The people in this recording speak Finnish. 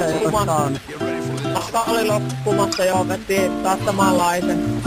loppumassa. Vasta oli loppumassa jo, veti taas samanlaisen.